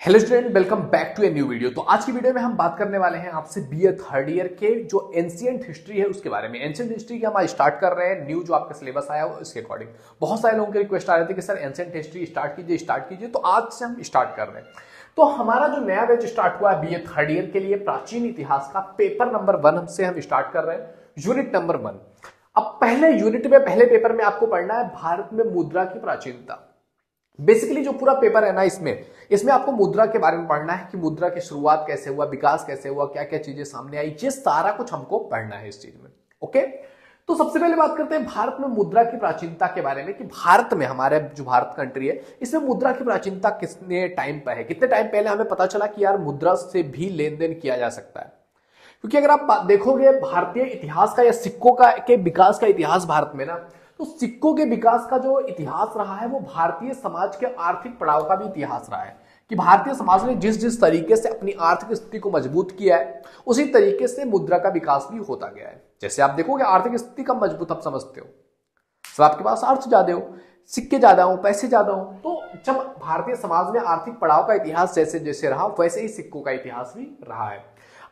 Hello student, welcome back to a new video. तो आज की वीडियो में हम बात करने वाले हैं आपसे बी ए थर्ड ईयर के जो एंशियंट हिस्ट्री है उसके बारे में। एंशियंट हिस्ट्री की हम आज स्टार्ट कर रहे हैं न्यू जो आपका सिलेबस आया हो इसके अकॉर्डिंग बहुत सारे लोगों के रिक्वेस्ट आ रहे थे कि सर एंशियंट हिस्ट्री स्टार्ट कीजिए स्टार्ट कीजिए तो आज से हम स्टार्ट कर रहे हैं। तो हमारा जो नया बैच स्टार्ट हुआ है बी ए थर्ड ईयर के लिए, प्राचीन इतिहास का पेपर नंबर वन से हम स्टार्ट कर रहे हैं यूनिट नंबर वन अब पहले यूनिट में, पहले पेपर में आपको पढ़ना है, भारत में मुद्रा की प्राचीनता। बेसिकली जो पूरा पेपर है ना इसमें इसमें आपको मुद्रा के बारे में पढ़ना है कि मुद्रा की शुरुआत कैसे हुआ, विकास कैसे हुआ क्या क्या चीज़ें सामने आई, ये सारा कुछ हमको पढ़ना है इस चीज़ में ओके तो सबसे पहले बात करते हैं भारत में मुद्रा की प्राचीनता के बारे में कि भारत में, हमारे जो भारत कंट्री है, इसमें मुद्रा की प्राचीनता किसने टाइम पर है? कितने टाइम पहले हमें पता चला कि यार मुद्रा से भी लेन देन किया जा सकता है? क्योंकि अगर आप देखोगे, भारतीय इतिहास का या सिक्कों का के विकास का इतिहास भारत में ना तो सिक्कों के विकास का जो इतिहास रहा है, वो भारतीय समाज के आर्थिक पड़ाव का भी इतिहास रहा है। कि भारतीय समाज ने जिस जिस तरीके से अपनी आर्थिक स्थिति को मज़बूत किया है, उसी तरीके से मुद्रा का विकास भी होता गया है। जैसे आप देखोगे, आर्थिक स्थिति कम मज़बूत, आप समझते हो। सब आपके पास अर्थ ज़्यादा हो, सिक्के ज़्यादा हो, पैसे ज़्यादा हो तो जब भारतीय समाज में आर्थिक पड़ाव का इतिहास जैसे जैसे रहा, वैसे ही सिक्कों का इतिहास भी रहा है।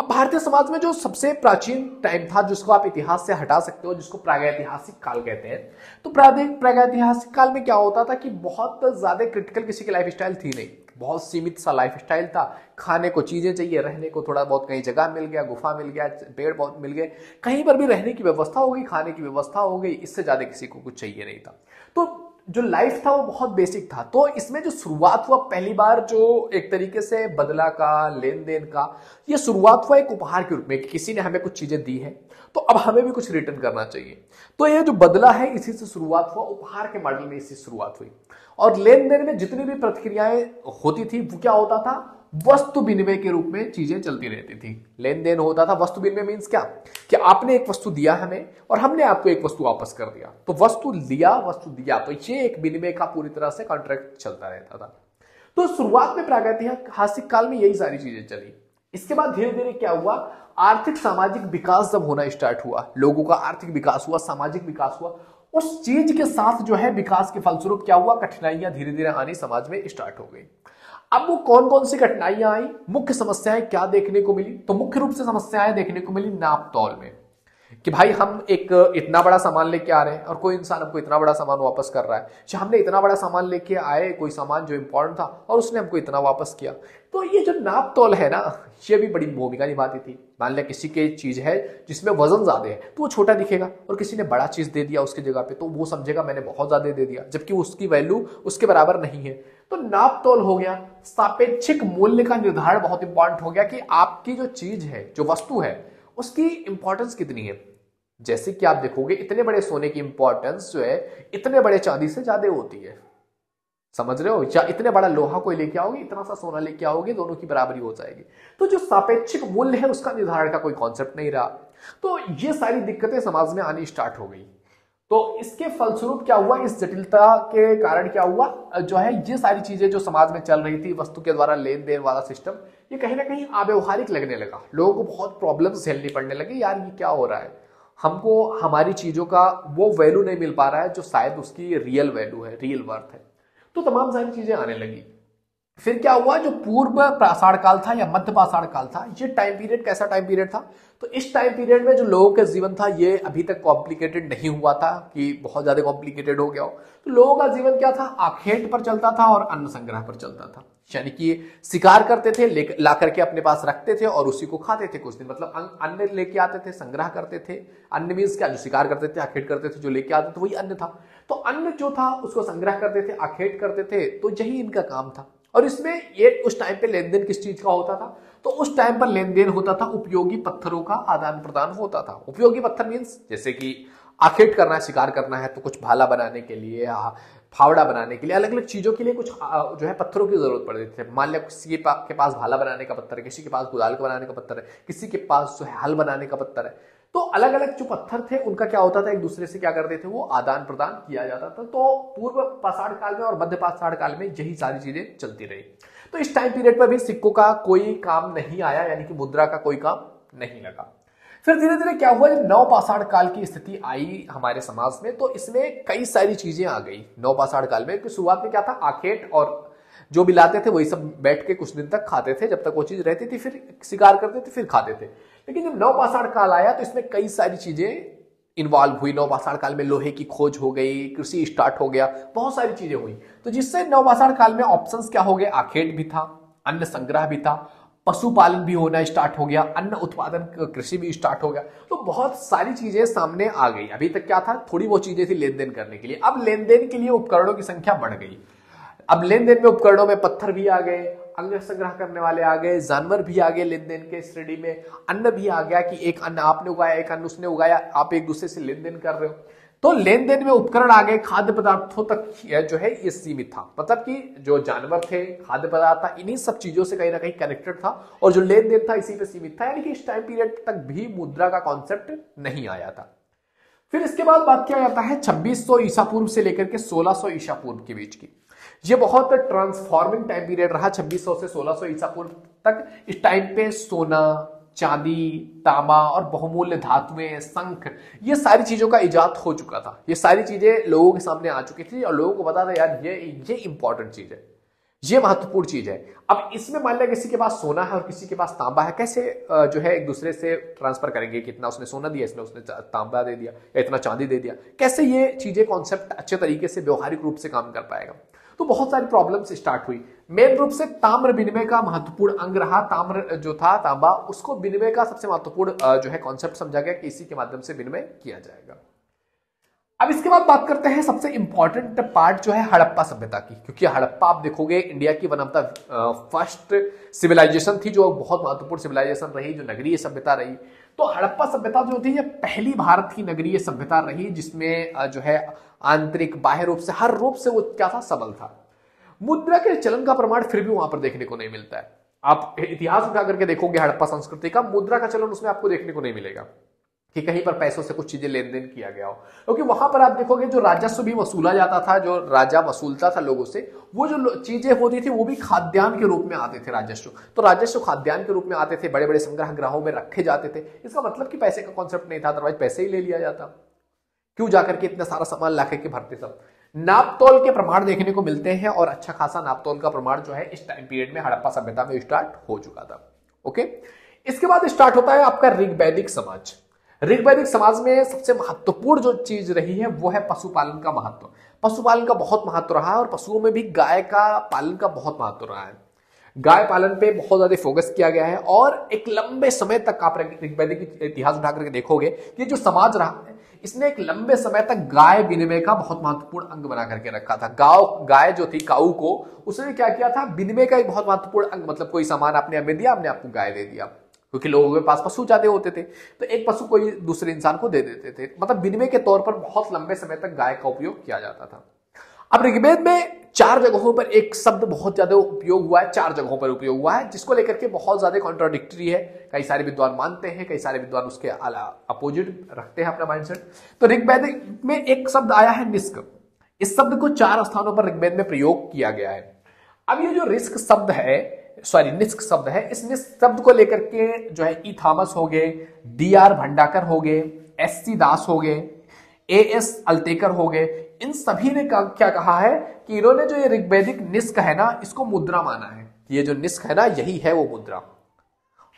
अब भारतीय समाज में जो सबसे प्राचीन टाइम था, जिसको आप इतिहास से हटा सकते हो, जिसको प्रागैतिहासिक काल कहते हैं तो प्रागैतिहासिक काल में क्या होता था कि बहुत ज़्यादा क्रिटिकल किसी की लाइफ स्टाइल थी नहीं। बहुत सीमित सा लाइफ स्टाइल था। खाने को चीज़ें चाहिए, रहने को थोड़ा बहुत कहीं जगह मिल गया, गुफा मिल गया, पेड़ बहुत मिल गए, कहीं पर भी रहने की व्यवस्था हो गई, खाने की व्यवस्था हो गई, इससे ज़्यादा किसी को कुछ चाहिए नहीं था। तो जो लाइफ था वो बहुत बेसिक था। तो इसमें जो शुरुआत हुआ, पहली बार जो एक तरीके से बदला का लेन देन का, ये शुरुआत हुआ एक उपहार के रूप में कि किसी ने हमें कुछ चीज़ें दी है तो अब हमें भी कुछ रिटर्न करना चाहिए। तो ये जो बदला है, इसी से शुरुआत हुआ, उपहार के मॉडल में इसी शुरुआत हुई। और लेन देन में जितनी भी प्रतिक्रियाएँ होती थी, वो क्या होता था? वस्तु विनिमय के रूप में चीज़ें चलती रहती थी। लेन देन होता था वस्तु विनिमय मीन्स क्या? कि आपने एक वस्तु दिया हमें और हमने आपको एक वस्तु वापस कर दिया। तो वस्तु लिया, वस्तु दिया तो ये एक विनिमय का पूरी तरह से कॉन्ट्रैक्ट चलता रहता था। तो शुरुआत में प्रागैतिहासिक काल में यही सारी चीज़ें चली। इसके बाद धीरे धीरे क्या हुआ? आर्थिक सामाजिक विकास जब होना स्टार्ट हुआ, लोगों का आर्थिक विकास हुआ, सामाजिक विकास हुआ, उस चीज़ के साथ जो है विकास के फलस्वरूप क्या हुआ? कठिनाइयाँ धीरे धीरे आनी समाज में स्टार्ट हो गई। अब वो कौन कौन सी कठिनाइयाँ आई? मुख्य समस्याएँ क्या देखने को मिली? तो मुख्य रूप से समस्याएँ देखने को मिली नापतौल में। कि भाई हम एक इतना बड़ा सामान लेके आ रहे हैं और कोई इंसान हमको इतना बड़ा सामान वापस कर रहा है। अच्छा हमने इतना बड़ा सामान लेके आए, कोई सामान जो इंपॉर्टेंट था, और उसने हमको इतना वापस किया। तो ये जो नाप तोल है ना, ये भी बड़ी भूमिका निभाती थी। मान लिया किसी के चीज़ है जिसमें वज़न ज़्यादा है तो वो छोटा दिखेगा, और किसी ने बड़ा चीज़ दे दिया उसकी जगह पे तो वो समझेगा, मैंने बहुत ज़्यादा दे दिया, जबकि उसकी वैल्यू उसके बराबर नहीं है। तो नाप तोल हो गया, सापेक्षिक मूल्य का निर्धारण बहुत इंपॉर्टेंट हो गया कि आपकी जो चीज़ है, जो वस्तु है, उसकी इंपॉर्टेंस कितनी है। जैसे कि आप देखोगे, इतने बड़े सोने की इंपॉर्टेंस जो है, इतने बड़े चांदी से ज़्यादा होती है। समझ रहे हो? या इतने बड़ा लोहा कोई लेके आओगे, इतना सा सोना लेके आओगे, दोनों की बराबरी हो जाएगी। तो जो सापेक्षिक मूल्य है, उसका निर्धारण का कोई कॉन्सेप्ट नहीं रहा। तो ये सारी दिक्कतें समाज में आनी स्टार्ट हो गई। तो इसके फलस्वरूप क्या हुआ? इस जटिलता के कारण क्या हुआ? जो है, ये सारी चीज़ें जो समाज में चल रही थी, वस्तु के द्वारा लेन देन वाला सिस्टम ये कहीं ना कहीं अव्यवहारिक लगने लगा। लोगों को बहुत प्रॉब्लम झेलनी पड़ने लगी, यार ये क्या हो रहा है? हमको, हमारी चीज़ों का वो वैल्यू नहीं मिल पा रहा है जो शायद उसकी रियल वैल्यू है रियल वर्थ है। तो तमाम सारी चीज़ें आने लगी। फिर क्या हुआ? जो पूर्व प्राषाढ़ काल था या मध्य पाषाढ़ काल था, ये टाइम पीरियड कैसा टाइम पीरियड था? तो इस टाइम पीरियड में जो लोगों का जीवन था, ये अभी तक कॉम्प्लिकेटेड नहीं हुआ था कि बहुत ज़्यादा कॉम्प्लिकेटेड हो गया हो। तो लोगों का जीवन क्या था? आखेट पर चलता था और अन्न संग्रह पर चलता था। यानी कि शिकार करते थे ला करके अपने पास रखते थे और उसी को खाते थे कुछ दिन। मतलब अन्न लेके आते थे, संग्रह करते थे। अन्न मीन्स क्या? जो शिकार करते थे, आखेट करते थे, जो लेके आते थे, वही अन्न था। तो अन्न जो था, उसको संग्रह करते थे, आखेट करते थे तो यही इनका काम था। और इसमें ये उस टाइम पे लेन देन किस चीज़ का होता था? तो उस टाइम पर लेन देन होता था, उपयोगी पत्थरों का आदान प्रदान होता था। उपयोगी पत्थर मीन्स जैसे कि आखेट करना है, शिकार करना है तो कुछ भाला बनाने के लिए फावड़ा बनाने के लिए अलग अलग चीज़ों के लिए कुछ जो है पत्थरों की ज़रूरत पड़ती थी। मान लिया किसी के पा, के पास भाला बनाने का पत्थर है किसी के पास कुदाल बनाने का पत्थर है किसी के पास जो है हल बनाने का पत्थर है। तो अलग अलग जो पत्थर थे उनका क्या होता था एक दूसरे से क्या करते थे वो आदान प्रदान किया जाता था। तो पूर्व पाषाढ़ काल में और मध्य पाषाढ़ काल में यही सारी चीज़ें चलती रही। तो इस टाइम पीरियड पर भी सिक्कों का कोई काम नहीं आया यानी कि मुद्रा का कोई काम नहीं लगा। फिर धीरे धीरे क्या हुआ, जब नव पाषाढ़ काल की स्थिति आई हमारे समाज में तो इसमें कई सारी चीज़ें आ गई। नव पाषाढ़ काल में शुरुआत में क्या था, आखेट और जो भी लाते थे, वही सब बैठ के कुछ दिन तक खाते थे, जब तक वो चीज़ रहती थी, फिर शिकार करते थे, फिर खाते थे। लेकिन जब नवपाषाण काल आया तो इसमें कई सारी चीज़ें इन्वॉल्व हुई। नवपाषाण काल में लोहे की खोज हो गई, कृषि स्टार्ट हो गया, बहुत सारी चीज़ें हुई। तो जिससे नवपाषाण काल में ऑप्शंस क्या हो गए? आखेट भी था अन्न संग्रह भी था पशुपालन भी होना स्टार्ट हो गया, अन्न उत्पादन कृषि भी स्टार्ट हो गया। तो बहुत सारी चीज़ें सामने आ गई। अभी तक क्या था? थोड़ी बहुत चीज़ें थी लेन देन करने के लिए। अब लेन देन के लिए उपकरणों की संख्या बढ़ गई। अब लेन देन में उपकरणों में पत्थर भी आ गए, अंग संग्रह करने वाले आ गए, जानवर भी आ गए लेन देन के श्रेणी में। अन्न भी आ गया कि एक अन्न आपने उगाया, एक अन्न उसने उगाया, आप एक दूसरे से लेन देन कर रहे हो। तो लेन देन में उपकरण आ गए खाद्य पदार्थों तक जो है, ये सीमित था। मतलब कि जो जानवर थे, खाद्य पदार्थ था, इन्हीं सब चीज़ों से कहीं ना कहीं कनेक्टेड था और जो लेन देन था इसी पे सीमित था। यानी कि इस टाइम पीरियड तक भी मुद्रा का कॉन्सेप्ट नहीं आया था। फिर इसके बाद बात किया जाता है 2600 ईसा पूर्व से लेकर के 1600 ईसा पूर्व के बीच की। ये बहुत ट्रांसफॉर्मिंग टाइम पीरियड रहा 2600 से 1600 ईसा पूर्व तक। इस टाइम पे सोना चांदी, तांबा और बहुमूल्य धातुएँ संख ये सारी चीज़ों का इजाद हो चुका था। ये सारी चीज़ें लोगों के सामने आ चुकी थी और लोगों को पता था, यार, ये ये इंपॉर्टेंट चीज़ है। ये महत्वपूर्ण चीज़ है। अब इसमें मान लिया किसी के पास सोना है और किसी के पास तांबा है, कैसे जो है एक दूसरे से ट्रांसफ़र करेंगे कितना उसने सोना दिया इसमें उसने तांबा दे दिया या इतना चांदी दे दिया? कैसे ये चीज़ें कॉन्सेप्ट अच्छे तरीके से, व्यवहारिक रूप से काम कर पाएगा? तो बहुत सारी प्रॉब्लम्स स्टार्ट हुई। मेन रूप से ताम्र विनिमय का महत्वपूर्ण अंग रहा। ताम्र जो था, तांबा, उसको विनिमय का सबसे महत्वपूर्ण जो है कॉन्सेप्ट समझा गया कि इसी के माध्यम से विनिमय किया जाएगा। अब इसके बाद बात करते हैं सबसे इंपॉर्टेंट पार्ट जो है हड़प्पा सभ्यता की। क्योंकि हड़प्पा आप देखोगे इंडिया की one of the first civilization थी, जो बहुत महत्वपूर्ण सिविलाइजेशन रही, जो नगरीय सभ्यता रही। तो हड़प्पा सभ्यता जो थी, ये पहली भारत की नगरीय सभ्यता रही, जिसमें जो है आंतरिक, बाह्य रूप से, हर रूप से वो क्या था? सबल था। मुद्रा के चलन का प्रमाण फिर भी वहाँ पर देखने को नहीं मिलता है। आप इतिहास उठा करके देखोगे, हड़प्पा संस्कृति का, मुद्रा का चलन उसमें आपको देखने को नहीं मिलेगा। कि कहीं पर पैसों से कुछ चीज़ें लेन देन किया गया हो। क्योंकि तो वहाँ पर आप देखोगे, जो राजस्व भी वसूला जाता था, जो राजा वसूलता था लोगों से, वो जो चीज़ें होती थी, वो भी खाद्यान्न के रूप में आते थे राजस्व। तो राजस्व खाद्यान्न के रूप में आते थे बड़े बड़े संग्रह ग्रहों में रखे जाते थे। इसका मतलब कि पैसे का कॉन्सेप्ट नहीं था अदरवाइज़ पैसे ही ले लिया जाता। क्यों जाकर के इतना सारा सामान ला के भरते सब? नापतोल के प्रमाण देखने को मिलते हैं और अच्छा खासा नापतोल का प्रमाण जो है इस टाइम पीरियड में हड़प्पा सभ्यता में स्टार्ट हो चुका था। ओके इसके बाद स्टार्ट होता है आपका ऋग्वैदिक समाज। ऋग्वैदिक समाज में सबसे महत्वपूर्ण जो चीज़ रही है, वो है पशुपालन का महत्व। पशुपालन का बहुत महत्व रहा है और पशुओं में भी गाय का पालन का बहुत महत्व रहा है। गाय पालन पे बहुत ज़्यादा फोकस किया गया है और एक लंबे समय तक आप ऋग्वैदिक इतिहास उठा करके देखोगे कि जो समाज रहा है इसने एक लंबे समय तक गाय विनिमय का बहुत महत्वपूर्ण अंग बना करके रखा था। गाय गाय जो थी, काऊ को, उसने क्या किया था? विनिमय का एक बहुत महत्वपूर्ण अंग मतलब कोई सामान आपने हमें दिया, हमने आपको गाय दे दिया। क्योंकि लोगों के पास पशु ज़्यादा होते थे तो एक पशु कोई दूसरे इंसान को दे देते थे। मतलब विनिमय के तौर पर बहुत लंबे समय तक गाय का उपयोग किया जाता था। अब ऋग्वेद में चार जगहों पर एक शब्द बहुत ज़्यादा उपयोग हुआ है, चार जगहों पर उपयोग हुआ है, जिसको लेकर के बहुत ज़्यादा कॉन्ट्रोडिक्टरी है। कई सारे विद्वान मानते हैं, कई सारे विद्वान उसके अपोजिट रखते हैं अपना माइंडसेट तो ऋग्वेद में एक शब्द आया है निष्क इस शब्द को चार स्थानों पर ऋग्वेद में प्रयोग किया गया है। अब ये जो रिस्क शब्द है सॉरी निस्क शब्द है, इस निस्क शब्द को लेकर के जो है ई थॉमस हो गए, डी आर भंडाकर हो गए, एस सी दास हो गए, ए एस अल्तेकर हो गए इन सभी ने क्या कहा है कि इन्होंने जो ये ऋग्वेदिक निस्क है ना, इसको मुद्रा माना है। ये जो निस्क है ना, यही है वो मुद्रा।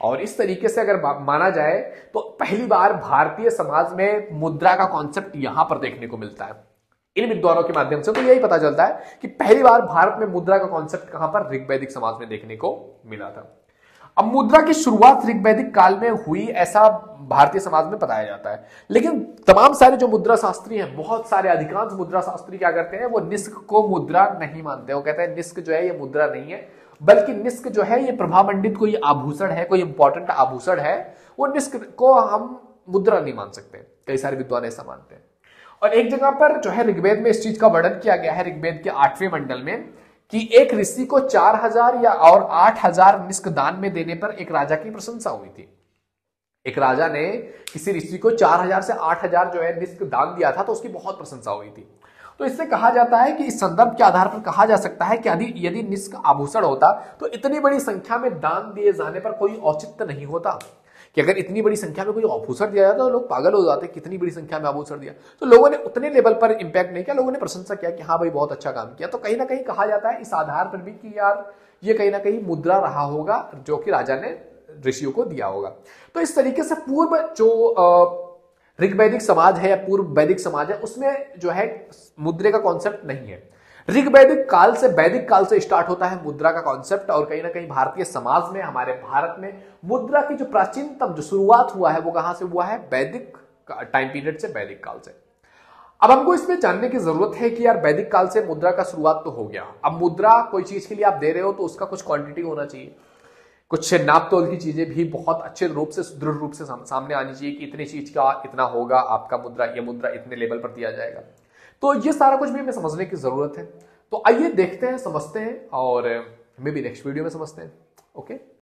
और इस तरीके से अगर माना जाए तो पहली बार भारतीय समाज में मुद्रा का कॉन्सेप्ट यहाँ पर देखने को मिलता है। इन विद्वानों के माध्यम से तो यही पता चलता है कि पहली बार भारत में मुद्रा का कॉन्सेप्ट कहाँ पर ऋग्वैदिक समाज में देखने को मिला था। अब मुद्रा की शुरुआत ऋग्वैदिक काल में हुई, ऐसा भारतीय समाज में बताया जाता है। लेकिन तमाम सारे जो मुद्रा शास्त्री हैं, बहुत सारे अधिकांश मुद्रा शास्त्री क्या करते हैं, वो निष्क को मुद्रा नहीं मानते। वो कहते हैं निष्क जो है, ये मुद्रा नहीं है, बल्कि निस्क जो है, ये प्रभामंडित कोई आभूषण है, कोई इंपॉर्टेंट आभूषण है, वो निष्क को हम मुद्रा नहीं मान सकते। कई सारे विद्वान ऐसा मानते हैं। और एक जगह पर जो है, ऋग्वेद में इस चीज़ का वर्णन किया गया है, ऋग्वेद के आठवें मंडल में। कि एक ऋषि को चार हज़ार या और आठ हज़ार निष्क दान में देने पर एक राजा की प्रशंसा हुई थी। एक राजा ने किसी ऋषि को चार हज़ार से आठ हज़ार जो है निष्क दान दिया था तो उसकी बहुत प्रशंसा हुई थी। तो इससे कहा जाता है कि इस संदर्भ के आधार पर कहा जा सकता है कि यदि यदि निष्क आभूषण होता तो इतनी बड़ी संख्या में दान दिए जाने पर कोई औचित्य नहीं होता। कि अगर इतनी बड़ी संख्या में कोई आभूषण दिया जाता तो लोग पागल हो जाते, कितनी बड़ी संख्या में आभूषण दिया। तो लोगों ने उतने लेवल पर इंपैक्ट नहीं किया, लोगों ने प्रशंसा किया कि हाँ भाई, बहुत अच्छा काम किया। तो कहीं ना कहीं कहा जाता है, इस आधार पर भी कि यार, ये कहीं ना कहीं मुद्रा रहा होगा, जो कि राजा ने ऋषियों को दिया होगा। तो इस तरीके से पूर्व जो ऋग्वैदिक समाज है या पूर्व वैदिक समाज है, उसमें जो है, मुद्रे का कॉन्सेप्ट नहीं है। ऋग्वैदिक काल से वैदिक काल से स्टार्ट होता है मुद्रा का कॉन्सेप्ट और कहीं ना कहीं भारतीय समाज में, हमारे भारत में मुद्रा की जो प्राचीनतम जो शुरुआत हुआ है, वो कहाँ से हुआ है? वैदिक टाइम पीरियड से वैदिक काल से। अब हमको इसमें जानने की ज़रूरत है कि यार वैदिक काल से मुद्रा का शुरुआत तो हो गया। अब मुद्रा कोई चीज़ के लिए आप दे रहे हो तो उसका कुछ क्वांटिटी होना चाहिए। कुछ नाप तोल की चीज़ें भी बहुत अच्छे रूप से, सुदृढ़ रूप से सामने आनी चाहिए कि इतनी चीज़ का इतना होगा, आपका मुद्रा, ये मुद्रा इतने लेवल पर दिया जाएगा। तो ये सारा कुछ भी हमें समझने की ज़रूरत है। तो आइए देखते हैं, समझते हैं और मे भी नेक्स्ट वीडियो में समझते हैं। ओके